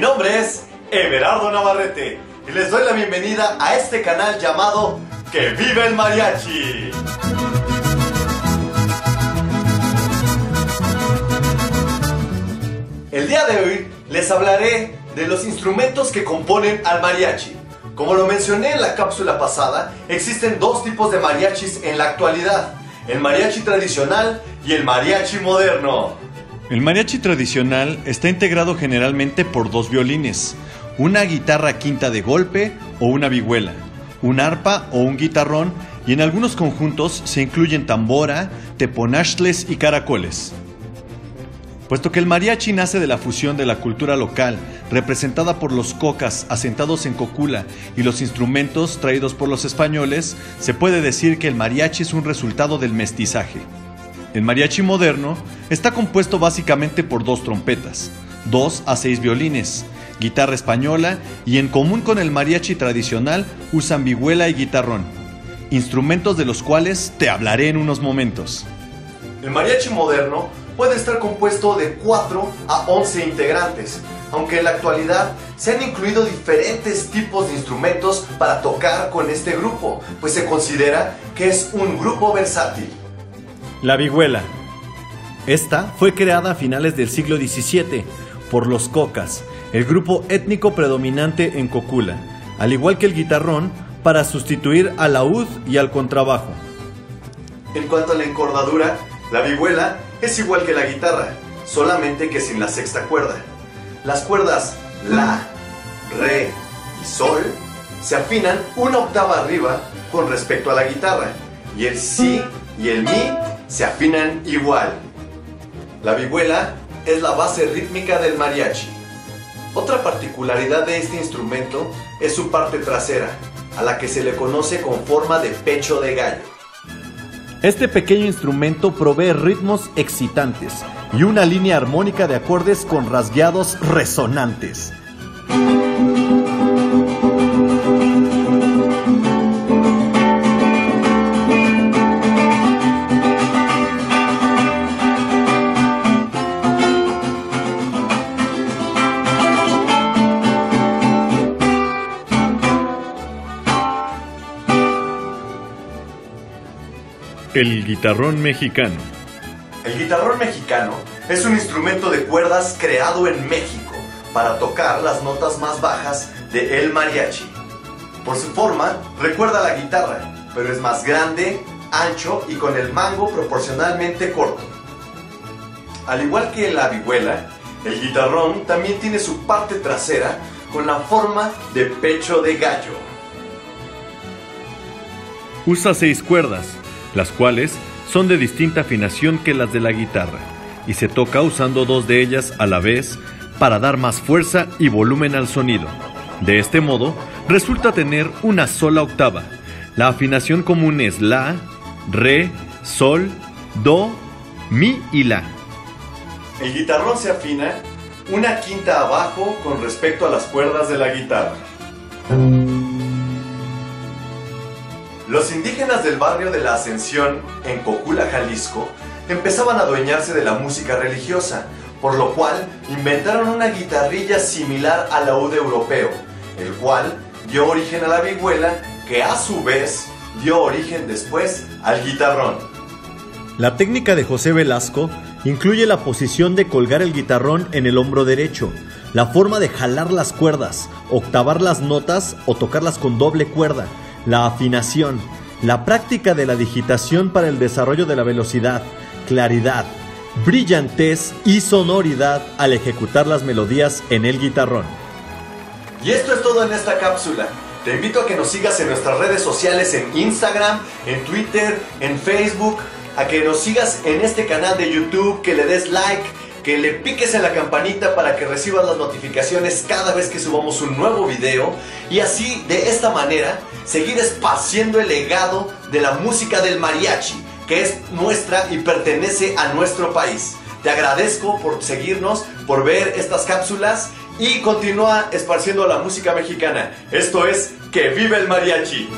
nombre es Everardo Navarrete y les doy la bienvenida a este canal llamado Que vive el mariachi. El día de hoy les hablaré de los instrumentos que componen al mariachi. Como lo mencioné en la cápsula pasada, existen dos tipos de mariachis en la actualidad, el mariachi tradicional y el mariachi moderno. El mariachi tradicional está integrado generalmente por dos violines, una guitarra quinta de golpe o una vihuela, un arpa o un guitarrón y en algunos conjuntos se incluyen tambora, teponachles y caracoles. Puesto que el mariachi nace de la fusión de la cultura local, representada por los cocas asentados en Cocula y los instrumentos traídos por los españoles, se puede decir que el mariachi es un resultado del mestizaje. El mariachi moderno está compuesto básicamente por dos trompetas, dos a seis violines, guitarra española y en común con el mariachi tradicional usan vihuela y guitarrón, instrumentos de los cuales te hablaré en unos momentos. El mariachi moderno puede estar compuesto de 4 a 11 integrantes, aunque en la actualidad se han incluido diferentes tipos de instrumentos para tocar con este grupo, pues se considera que es un grupo versátil. La vihuela. Esta fue creada a finales del siglo XVII por los cocas, el grupo étnico predominante en Cocula, al igual que el guitarrón, para sustituir al laúd y al contrabajo. En cuanto a la encordadura, la vihuela es igual que la guitarra, solamente que sin la sexta cuerda. Las cuerdas La, Re y Sol se afinan una octava arriba con respecto a la guitarra y el Si y el Mi se afinan igual. La vihuela es la base rítmica del mariachi. Otra particularidad de este instrumento es su parte trasera, a la que se le conoce con forma de pecho de gallo. Este pequeño instrumento provee ritmos excitantes y una línea armónica de acordes con rasgueados resonantes. El guitarrón mexicano. El guitarrón mexicano es un instrumento de cuerdas creado en México para tocar las notas más bajas de el mariachi. Por su forma, recuerda a la guitarra, pero es más grande, ancho y con el mango proporcionalmente corto. Al igual que la vihuela, el guitarrón también tiene su parte trasera con la forma de pecho de gallo. Usa seis cuerdas, las cuales son de distinta afinación que las de la guitarra, y se toca usando dos de ellas a la vez para dar más fuerza y volumen al sonido. De este modo, resulta tener una sola octava. La afinación común es La, Re, Sol, Do, Mi y La. El guitarrón se afina una quinta abajo con respecto a las cuerdas de la guitarra. Los indígenas del barrio de la Ascensión, en Cocula, Jalisco, empezaban a adueñarse de la música religiosa, por lo cual inventaron una guitarrilla similar al laúd europeo, el cual dio origen a la vihuela, que a su vez dio origen después al guitarrón. La técnica de José Velasco incluye la posición de colgar el guitarrón en el hombro derecho, la forma de jalar las cuerdas, octavar las notas o tocarlas con doble cuerda, la afinación, la práctica de la digitación para el desarrollo de la velocidad, claridad, brillantez y sonoridad al ejecutar las melodías en el guitarrón. Y esto es todo en esta cápsula. Te invito a que nos sigas en nuestras redes sociales en Instagram, en Twitter, en Facebook, a que nos sigas en este canal de YouTube, que le des like, que le piques en la campanita para que recibas las notificaciones cada vez que subamos un nuevo video y así de esta manera seguir esparciendo el legado de la música del mariachi que es nuestra y pertenece a nuestro país. Te agradezco por seguirnos, por ver estas cápsulas y continúa esparciendo la música mexicana. Esto es Que vive el mariachi.